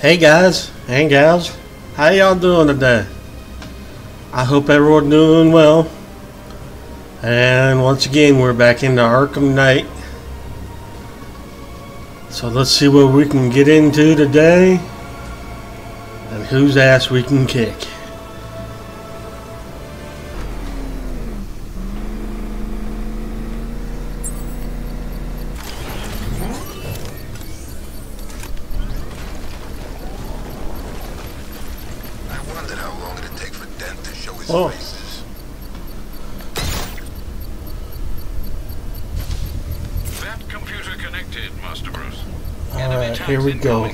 Hey guys and gals, how y'all doing today? I hope everyone doing well. And once again, we're back into Arkham Knight. So let's see what we can get into today and whose ass we can kick. Here we go.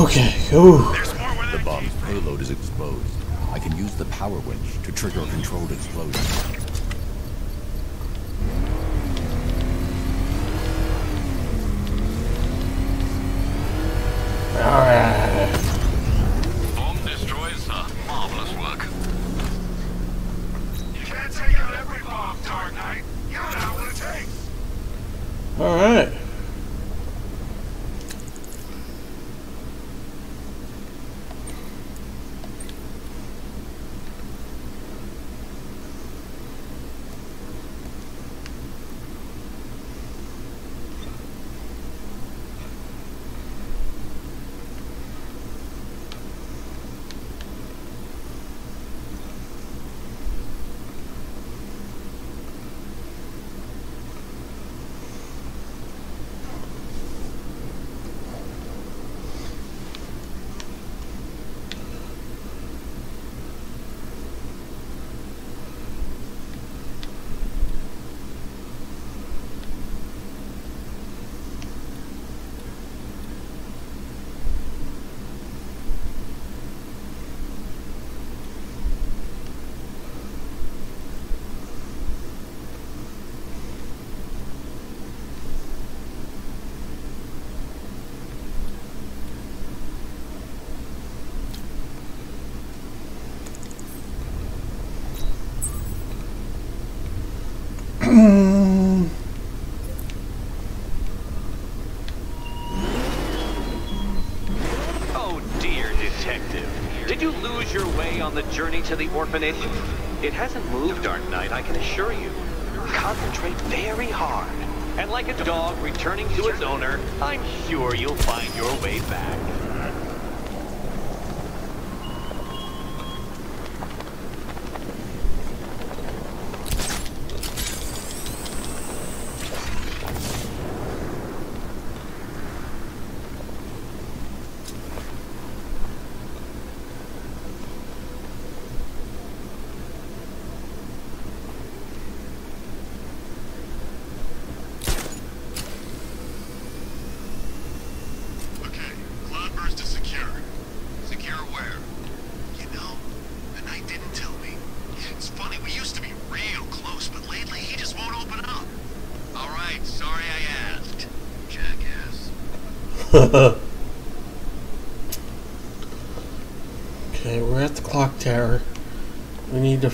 Okay, ooh. There's more where The bomb's payload is exposed. I can use the power winch to trigger a controlled explosion. Alright. Bomb destroys uh, marvelous work. You can't take out every bomb, Dark Knight. You know what it takes. Alright. Oh dear, detective. Did you lose your way on the journey to the orphanage? It hasn't moved, Dark Knight, I can assure you. Concentrate very hard. And like a dog returning to its owner, I'm sure you'll find your way back.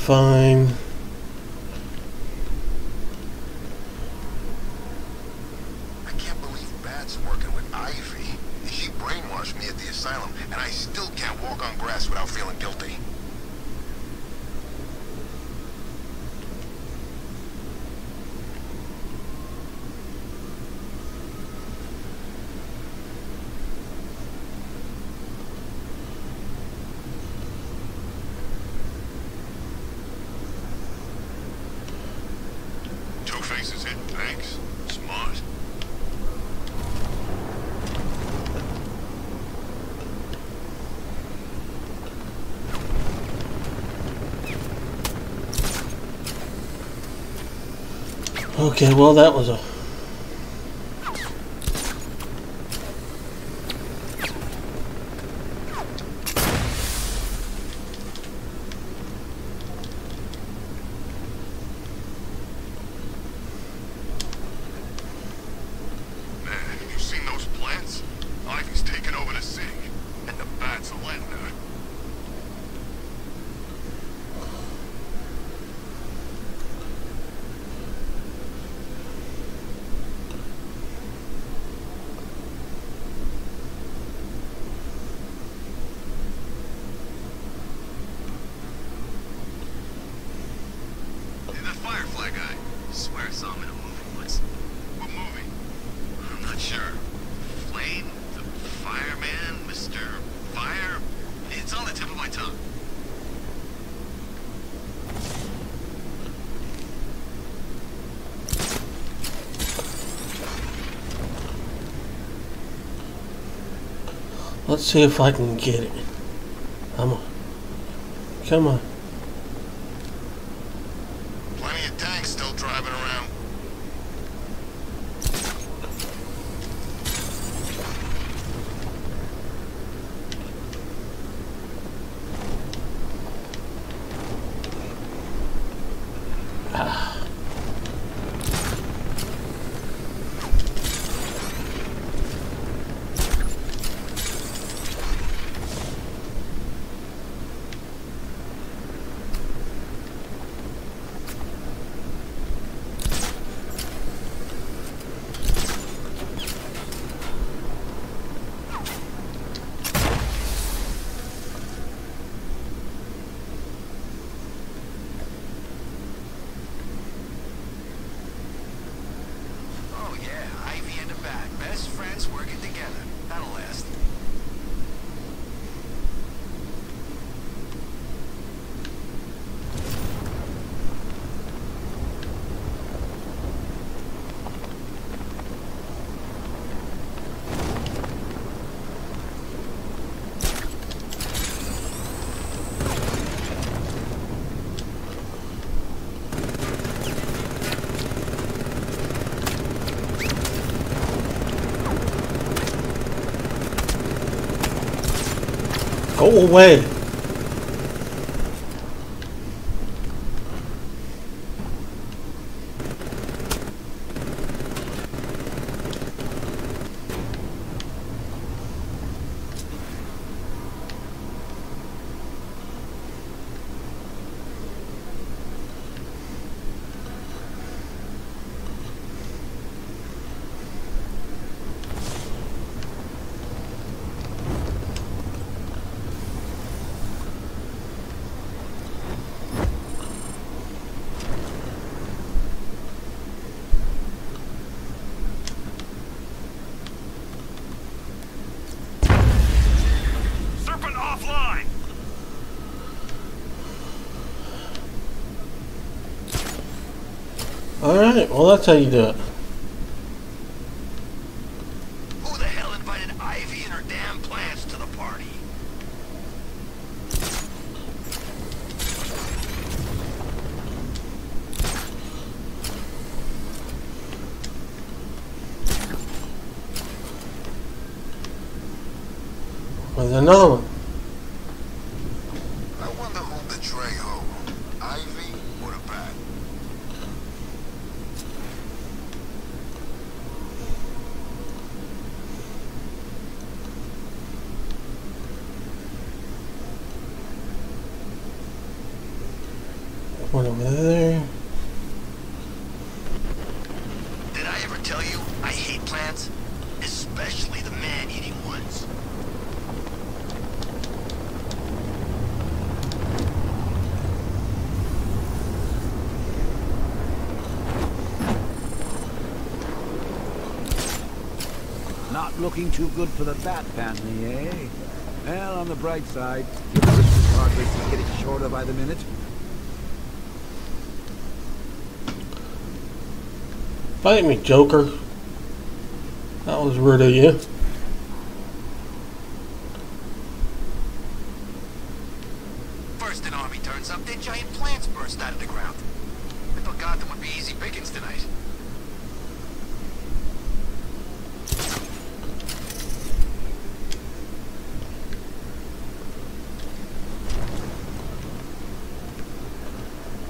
Fine. said thanks. Smart. Okay, well that was a Let's see if I can get it. Come on. Come on. away. well, that's how you do it. There. Did I ever tell you I hate plants? Especially the man-eating ones. Not looking too good for the Bat family, eh? Well, on the bright side, your Christmas progress is getting shorter by the minute. Fight me, Joker. That was rude of you. First an army turns up, then giant plants burst out of the ground. I thought Gotham would be easy pickings tonight.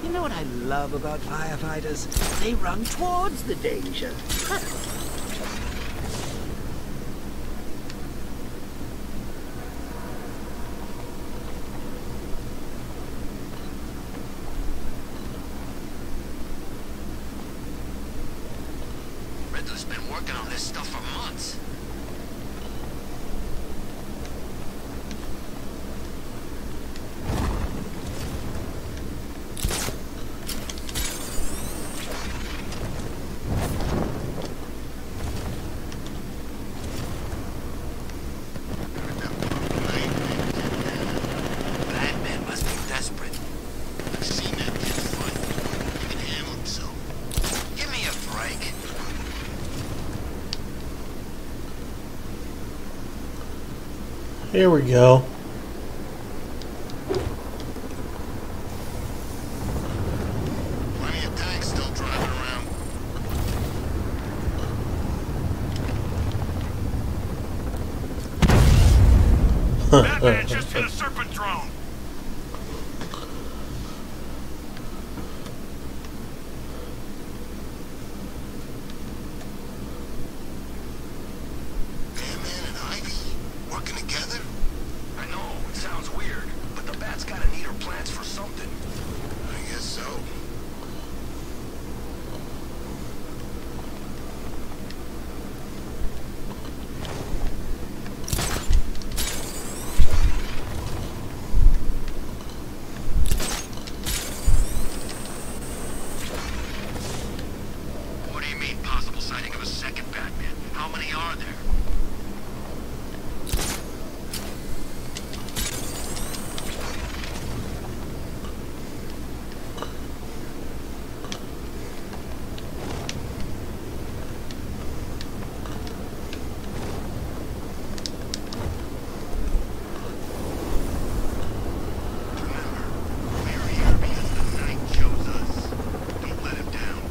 You know what I love about firefighters? They run towards the danger. Riddler's been working on this stuff for months. Batman must be desperate. I've seen that kid fight. He can handle himself. Give me a break. Here we go. Plenty of tanks still driving around. Batman just hit a serpent drone. Batman and Ivy working together? I know, it sounds weird, but the Bat's gotta need her plans for something. I guess so. What do you mean, possible sighting of a second Batman? How many are there? Remember, we're here because the Knight chose us. Don't let him down.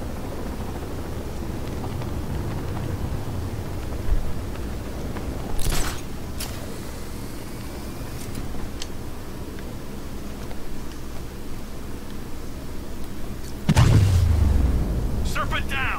Serpent down.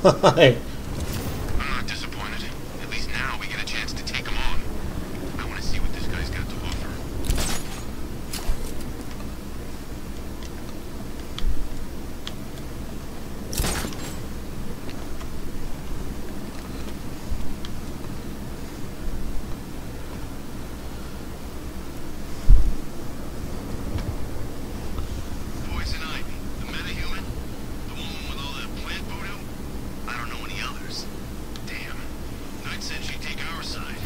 Why? I'm not disappointed. At least now we get a chance to take him on. I want to see what this guy's got to offer. Poison Ivy, the metahuman, the woman with all that plant voodoo. I don't know any others. Damn. Knight said she'd take our side.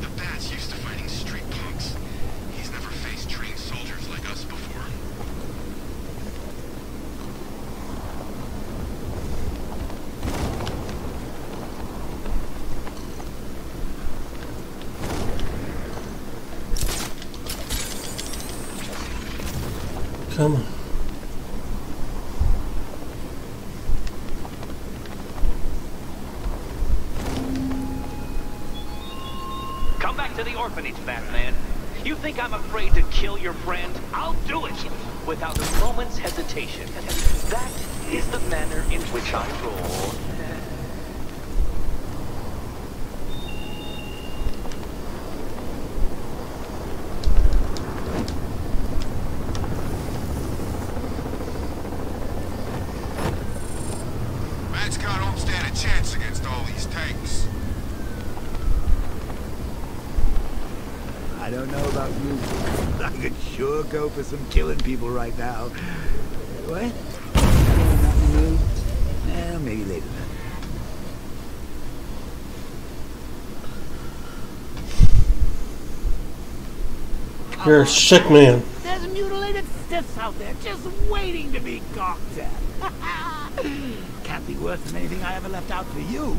The Bat's used to fighting street punks. He's never faced trained soldiers like us before. Come on. Come back to the orphanage, Batman. You think I'm afraid to kill your friend? I'll do it without a moment's hesitation. That is the manner in which I roll. Bat's-Card don't stand a chance against all these tanks. I don't know about you. I could sure go for some killing people right now. What? Anyone not in the mood? Eh, maybe later then. You're a sick man. There's mutilated stiffs out there just waiting to be gawked at. Can't be worse than anything I ever left out for you.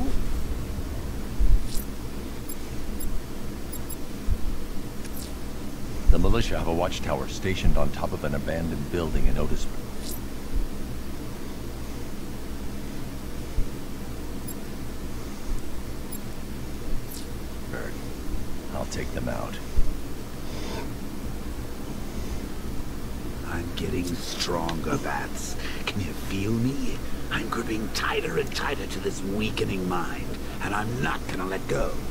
Militia have a watchtower stationed on top of an abandoned building in Otisburg. Bird, I'll take them out. I'm getting stronger, Bats. Can you feel me? I'm gripping tighter and tighter to this weakening mind, and I'm not gonna let go. Oh, shut. Militia keep talking about this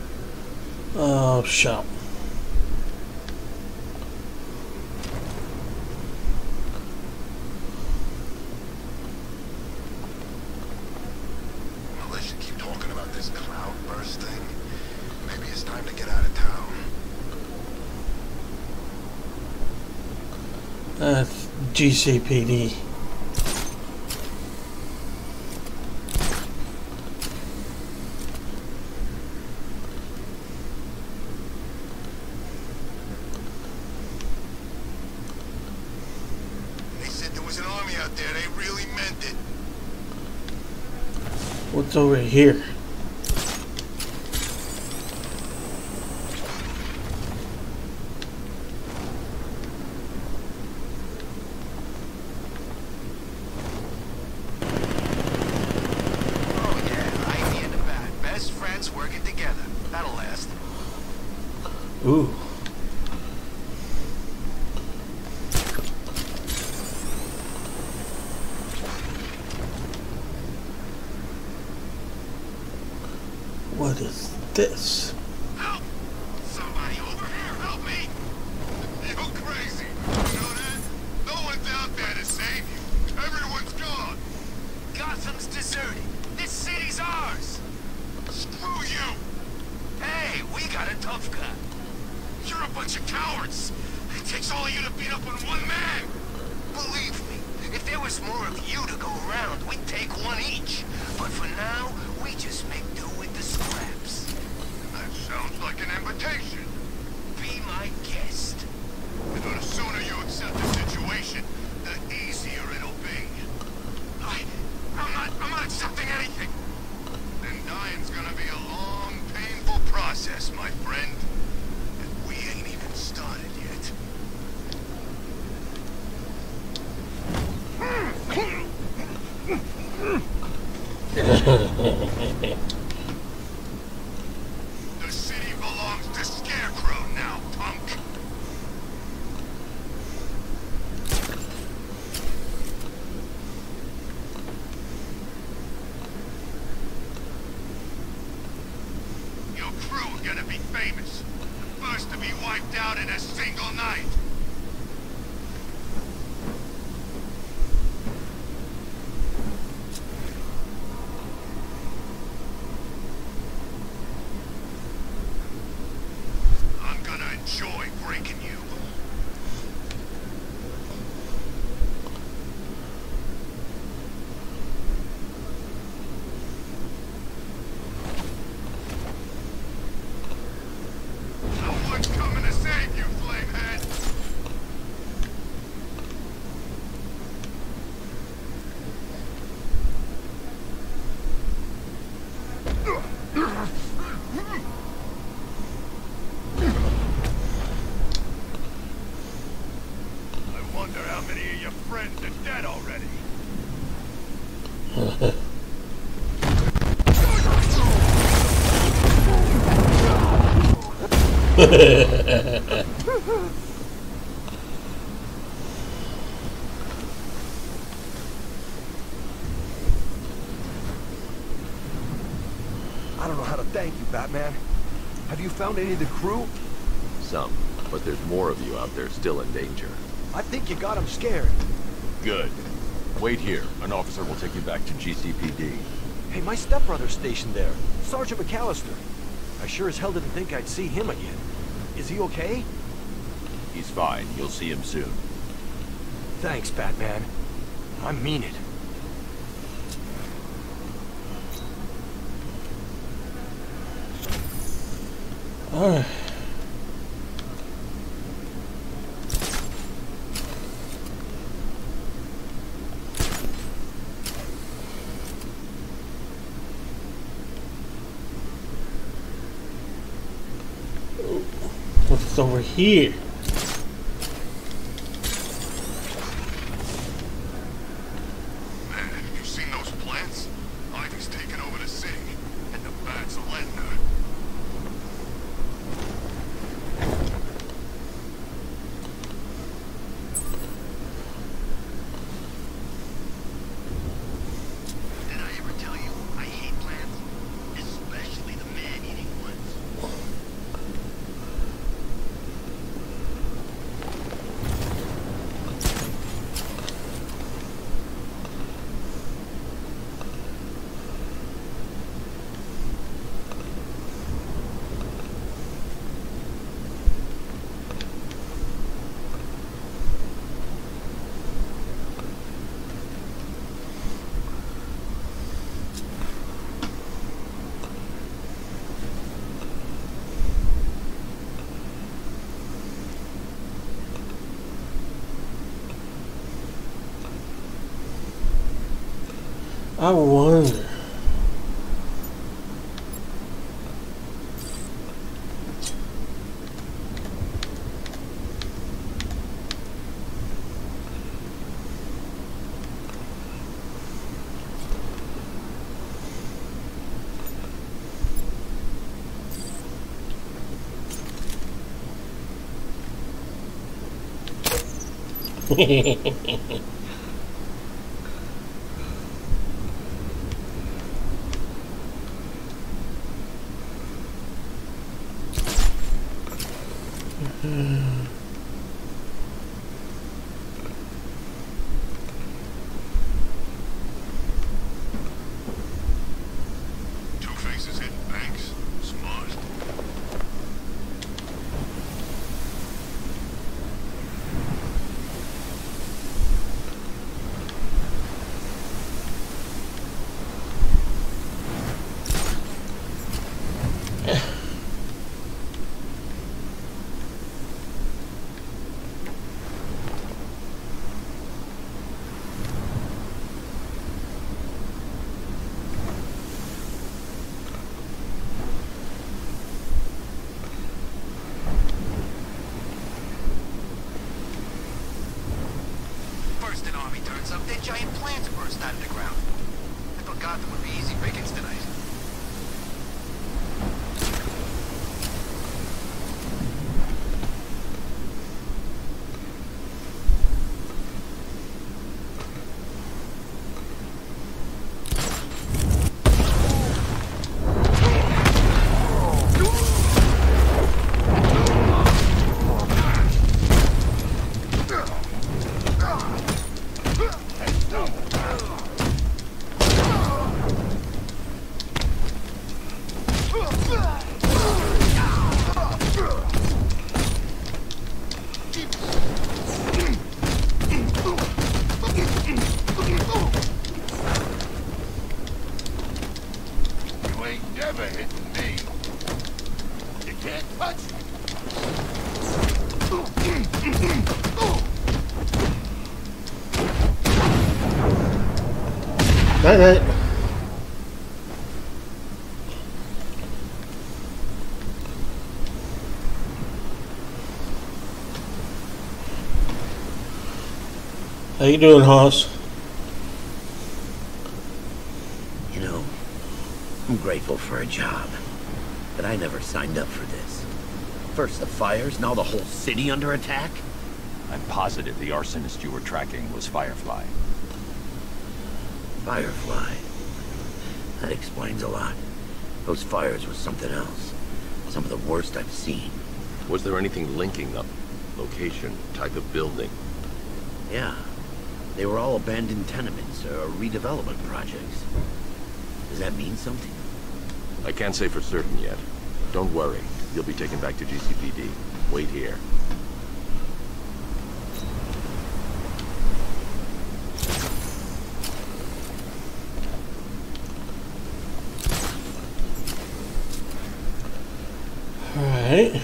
cloudburst thing. Maybe it's time to get out of Oh, town. Uh, That's GCPD. They said there was an army out there. They really meant it. What's over here? I don't know how to thank you, Batman. Have you found any of the crew? Some, but there's more of you out there still in danger. I think you got them scared. Good. Wait here. An officer will take you back to GCPD. Hey, my stepbrother's stationed there, Sergeant McAllister. I sure as hell didn't think I'd see him again. Is he okay? He's fine. You'll see him soon. Thanks, Batman. I mean it. Alright. aqui I wonder. Two Night night. How you doing, Hoss? You know, I'm grateful for a job, but I never signed up for this. First the fires, now the whole city under attack? I'm positive the arsonist you were tracking was Firefly. Firefly. That explains a lot. Those fires were something else. Some of the worst I've seen. Was there anything linking up? Location, type of building? Yeah. They were all abandoned tenements or redevelopment projects. Does that mean something? I can't say for certain yet. Don't worry. You'll be taken back to GCPD. Wait here. Alright.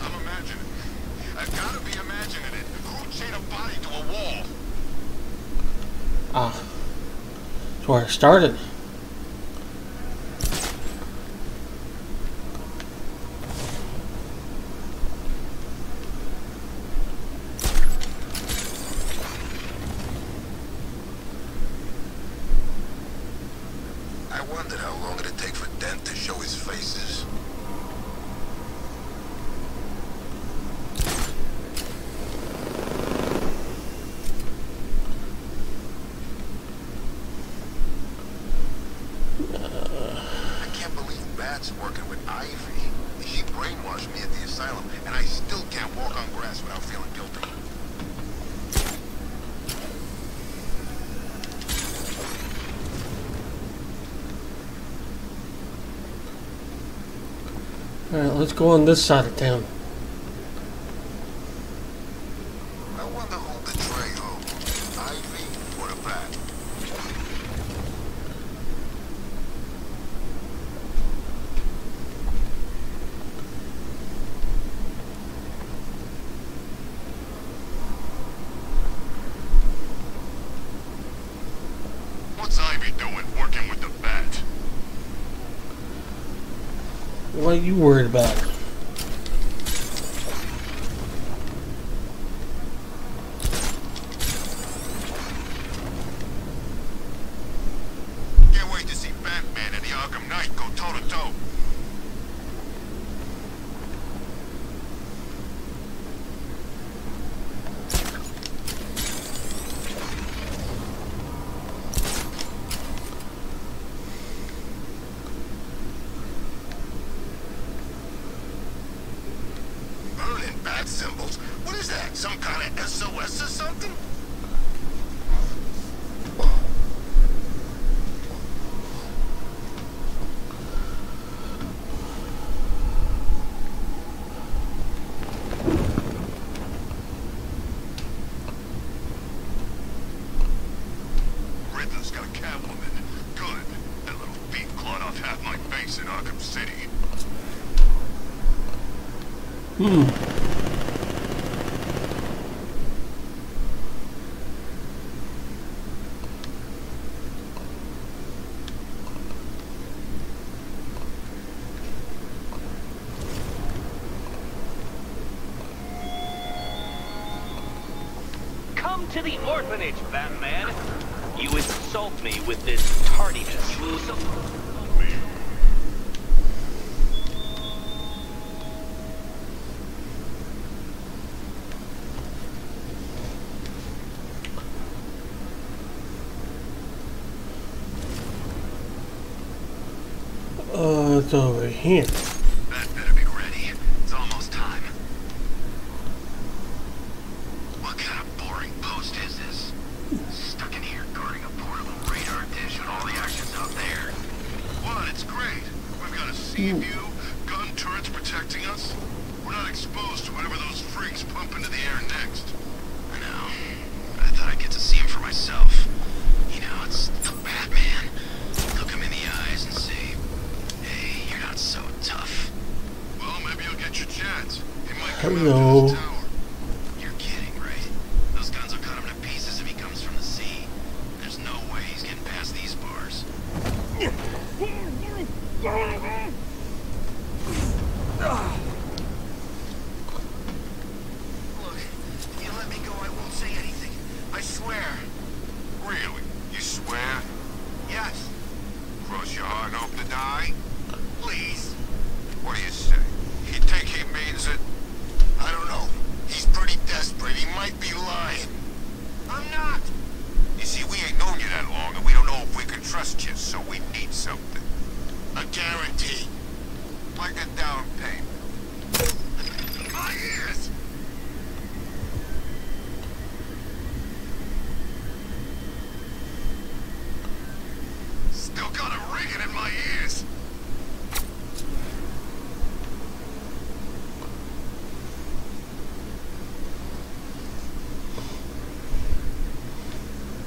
I'm imagining. I've gotta be imagining it. Who chained a body to a wall? Ah. That's where I started. I wondered how long it'd take for Dent to show his faces. I can't believe Bat's working with Ivy. She brainwashed me at the asylum, and I still can't walk on grass without feeling guilty. Alright, let's go on this side of town. I wonder who'll betray who, Ivy or the Bat. What's Ivy doing working with the Bat? What are you worried about? Can't wait to see Arkham Knight go toe to toe. orphanage, Batman. You insult me with this tardiness. Uh, it's over here.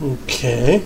Okay.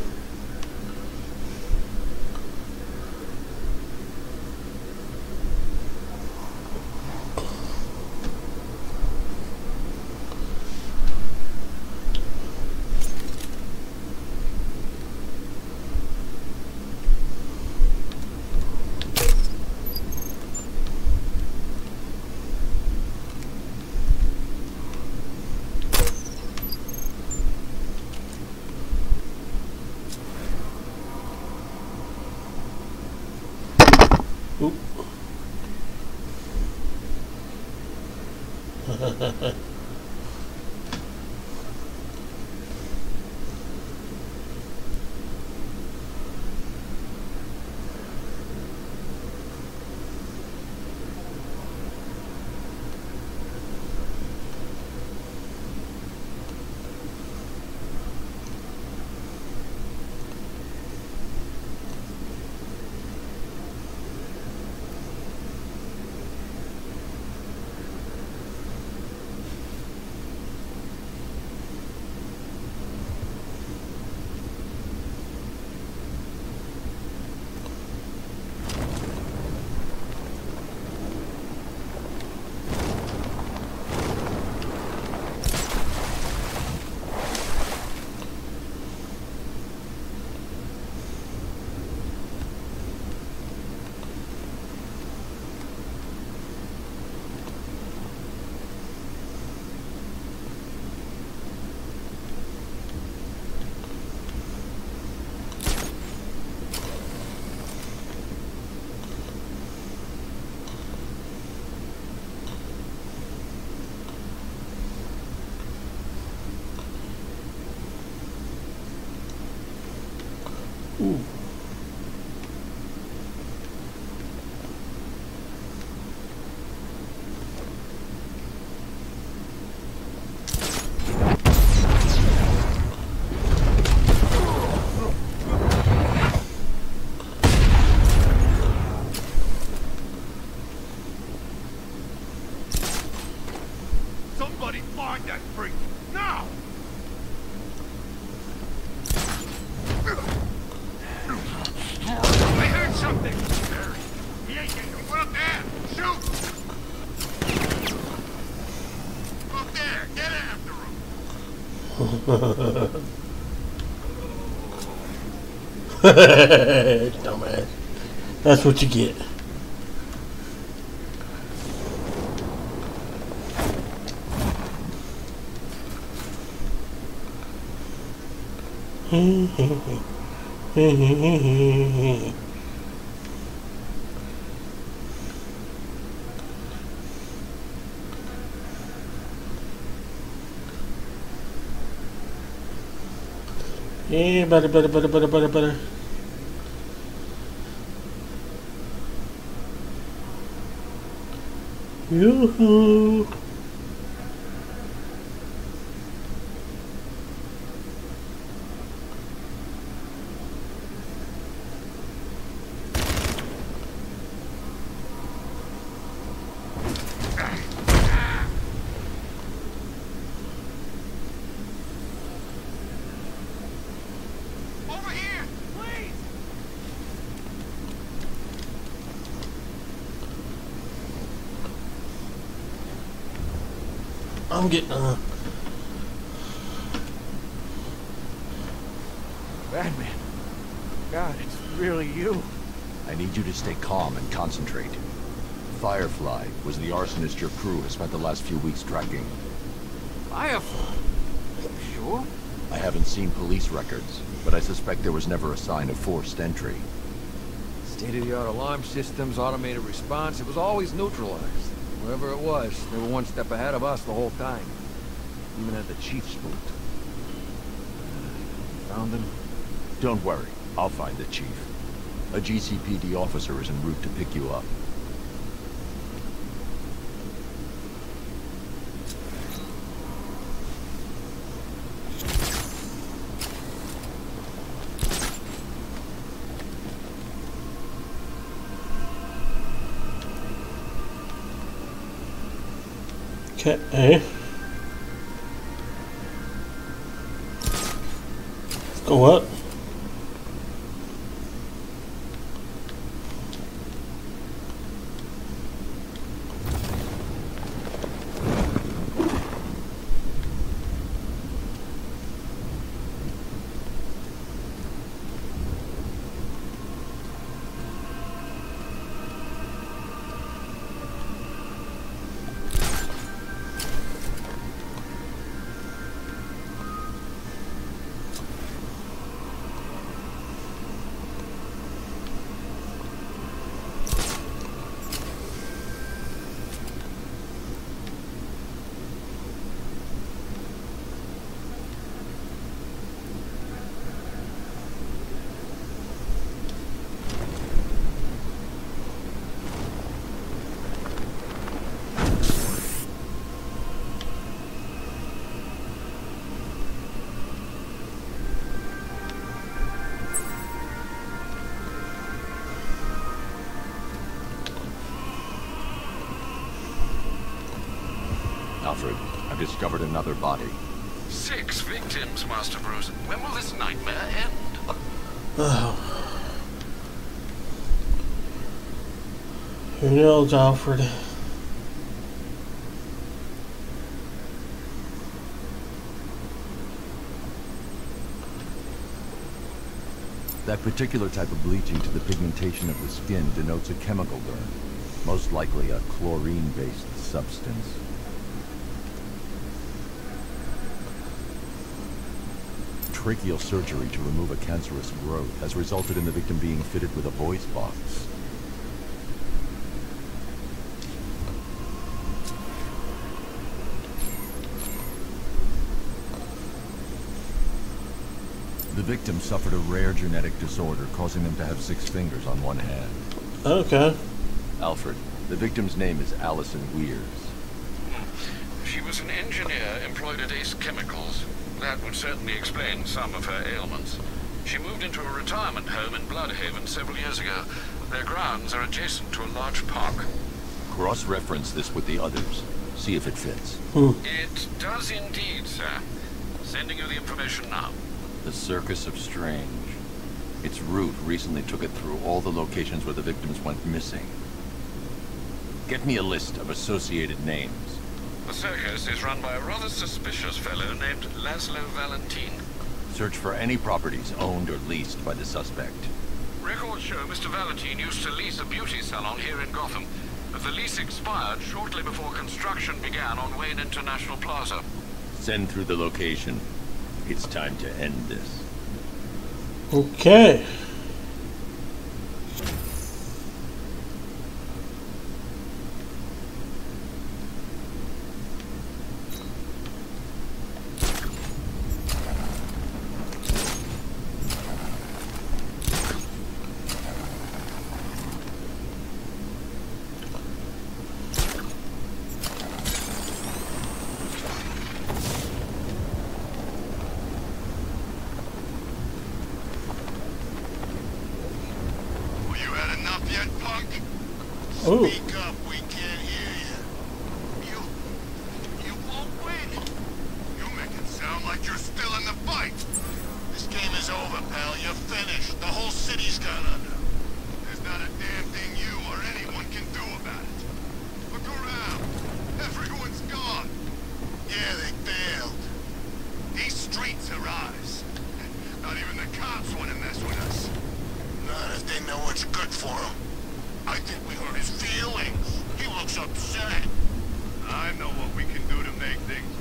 Dumbass. That's what you get. Hmm. Yeah, better, better, better, better, better, better. Yoo-hoo! I'm getting, uh, Batman. God, it's really you. I need you to stay calm and concentrate. Firefly was the arsonist your crew has spent the last few weeks tracking. Firefly. Sure? I haven't seen police records, but I suspect there was never a sign of forced entry. State-of-the-art alarm systems, automated response, it was always neutralized. Whoever it was, they were one step ahead of us the whole time. Even had the chief spooked. Found him? Don't worry, I'll find the chief. A GCPD officer is en route to pick you up. Okay. Go up. Alfred, I've discovered another body. Six victims, Master Bruce. When will this nightmare end? Who knows, Alfred? That particular type of bleaching to the pigmentation of the skin denotes a chemical burn, most likely a chlorine-based substance. Tracheal surgery to remove a cancerous growth has resulted in the victim being fitted with a voice box. The victim suffered a rare genetic disorder causing them to have six fingers on one hand. Okay. Alfred, the victim's name is Allison Weers. She was an engineer employed at Ace Chemicals. That would certainly explain some of her ailments. She moved into a retirement home in Blüdhaven several years ago. Their grounds are adjacent to a large park. Cross-reference this with the others. See if it fits. Hmm. It does indeed, sir. Sending you the information now. The Circus of Strange. Its route recently took it through all the locations where the victims went missing. Get me a list of associated names. The circus is run by a rather suspicious fellow named Laszlo Valentine. Search for any properties owned or leased by the suspect. Records show Mr. Valentine used to lease a beauty salon here in Gotham, but the lease expired shortly before construction began on Wayne International Plaza. Send through the location. It's time to end this. Okay.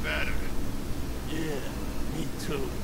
it. Yeah, me too.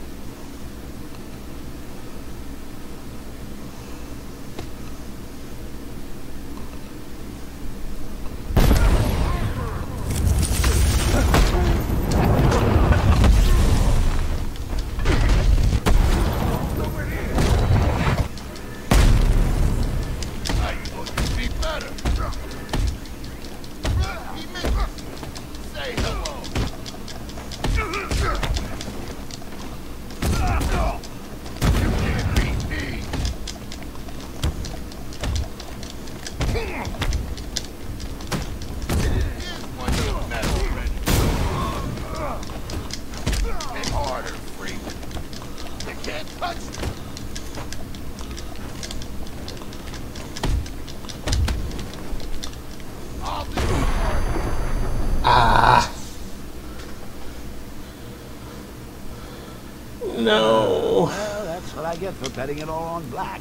No. Well, that's what I get for betting it all on black.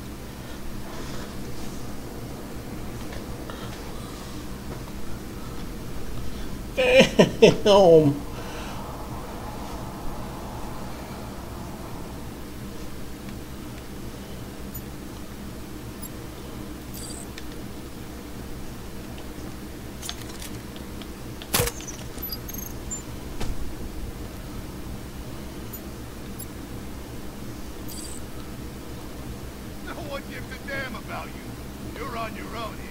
Damn. gives a damn about you. You're on your own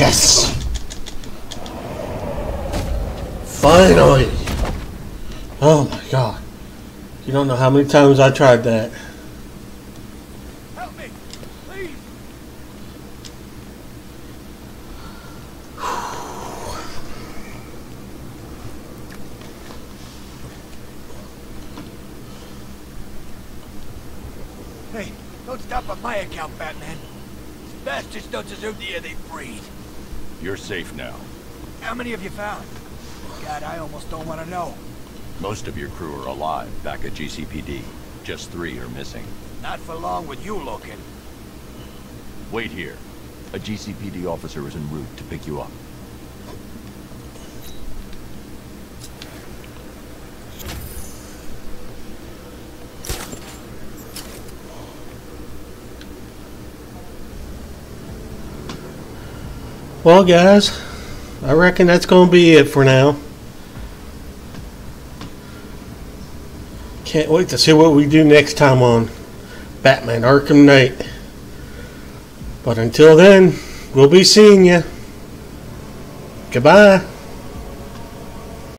Yes! Finally! Oh my god. You don't know how many times I tried that. Help me, please. Hey, don't stop on my account, Batman. These bastards don't deserve the air they breathe. You're safe now. How many have you found? God, I almost don't want to know. Most of your crew are alive back at GCPD. Just three are missing. Not for long with you looking. Wait here. A GCPD officer is en route to pick you up. Well, guys, I reckon that's going to be it for now. Can't wait to see what we do next time on Batman Arkham Knight. But until then, we'll be seeing you. Goodbye.